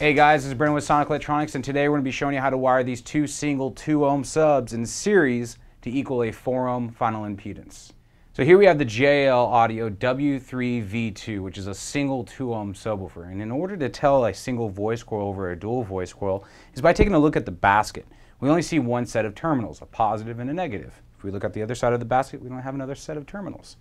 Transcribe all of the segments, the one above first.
Hey guys, this is Brendan with Sonic Electronix and today we're going to be showing you how to wire these two single 2 ohm subs in series to equal a 4 ohm final impedance. So here we have the JL Audio W3V2 which is a single 2 ohm subwoofer and in order to tell a single voice coil over a dual voice coil is by taking a look at the basket. We only see one set of terminals, a positive and a negative. If we look at the other side of the basket we don't have another set of terminals.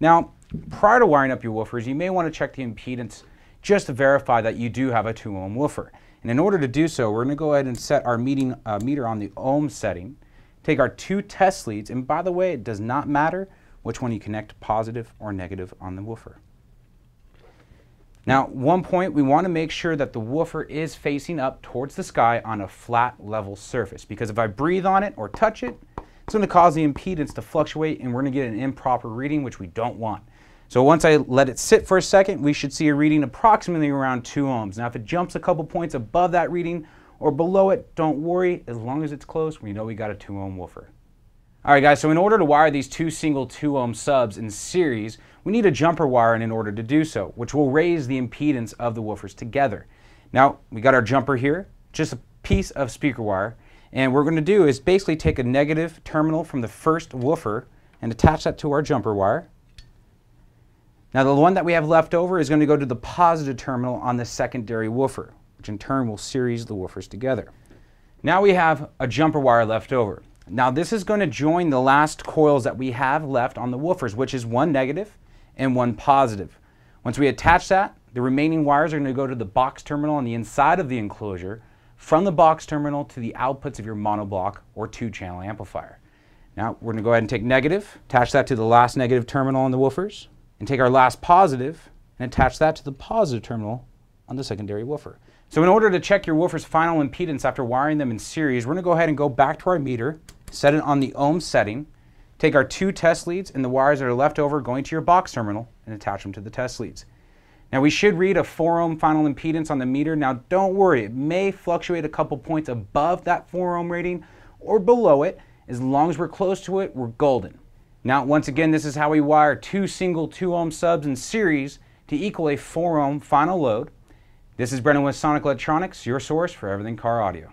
Now prior to wiring up your woofers you may want to check the impedance just to verify that you do have a 2 ohm woofer. And in order to do so, we're going to go ahead and set our meeting, uh, meter on the ohm setting, take our two test leads, and by the way, it does not matter which one you connect positive or negative on the woofer. Now, one point, we want to make sure that the woofer is facing up towards the sky on a flat level surface because if I breathe on it or touch it, it's going to cause the impedance to fluctuate and we're going to get an improper reading, which we don't want. So once I let it sit for a second, we should see a reading approximately around 2 ohms. Now if it jumps a couple points above that reading or below it, don't worry. As long as it's close, we know we got a 2 ohm woofer. Alright guys, so in order to wire these two single 2 ohm subs in series, we need a jumper wire in order to do so, which will raise the impedance of the woofers together. Now, we got our jumper here, just a piece of speaker wire, and what we're going to do is basically take a negative terminal from the first woofer and attach that to our jumper wire. Now the one that we have left over is going to go to the positive terminal on the secondary woofer, which in turn will series the woofers together. Now we have a jumper wire left over. Now this is going to join the last coils that we have left on the woofers, which is one negative and one positive. Once we attach that, the remaining wires are going to go to the box terminal on the inside of the enclosure, from the box terminal to the outputs of your monoblock or two-channel amplifier. Now we're going to go ahead and take negative, attach that to the last negative terminal on the woofers, and take our last positive and attach that to the positive terminal on the secondary woofer. So in order to check your woofer's final impedance after wiring them in series, we're going to go ahead and go back to our meter, set it on the ohm setting, take our two test leads and the wires that are left over going to your box terminal and attach them to the test leads. Now we should read a 4 ohm final impedance on the meter. Now don't worry, it may fluctuate a couple points above that 4 ohm rating or below it. As long as we're close to it, we're golden. Now, once again, this is how we wire two single 2 ohm subs in series to equal a 4 ohm final load. This is Brendan with Sonic Electronix, your source for everything car audio.